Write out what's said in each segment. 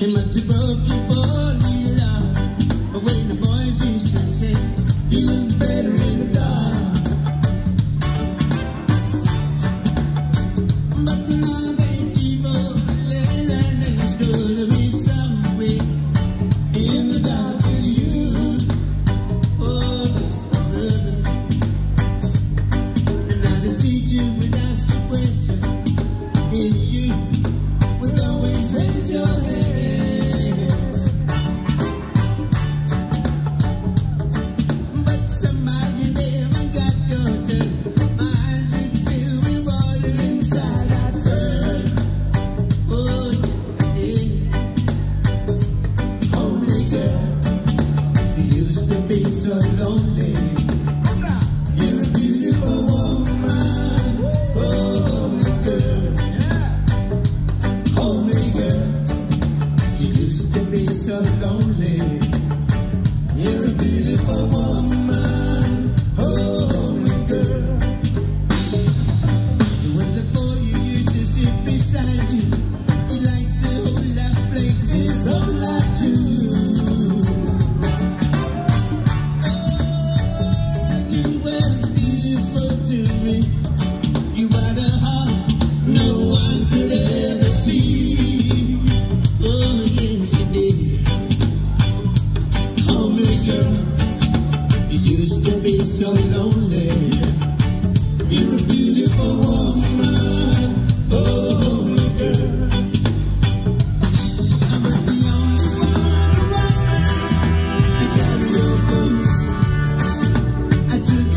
It must be broken. so lonely in a beautiful world. so lonely. You're a beautiful woman, oh girl. I'm not the only one around to carry your. I took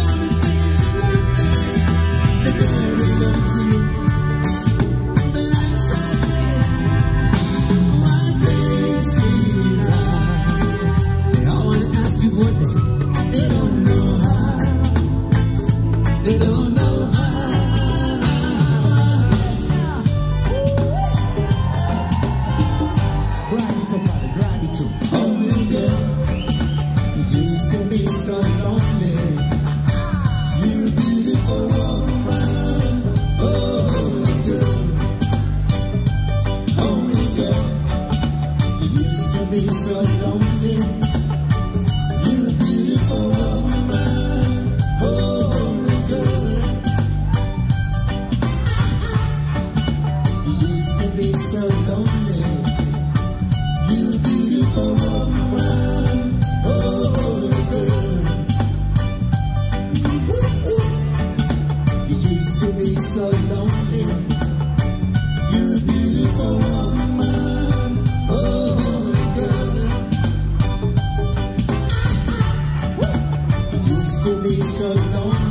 to be so lonely.